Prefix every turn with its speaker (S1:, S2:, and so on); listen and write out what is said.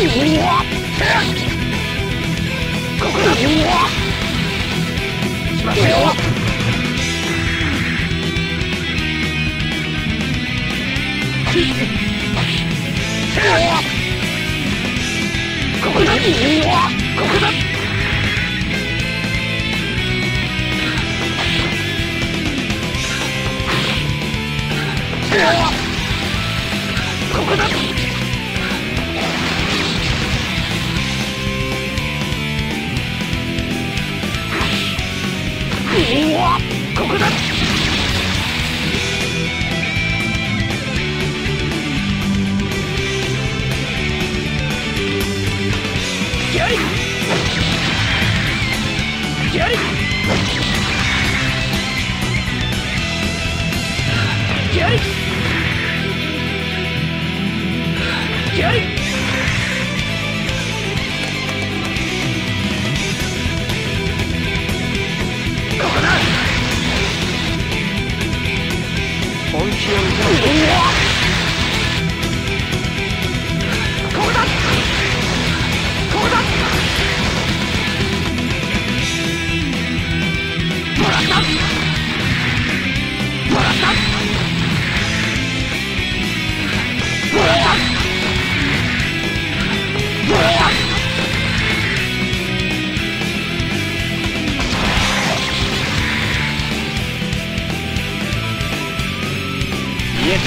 S1: ここだ。しますよここだここだここだ kill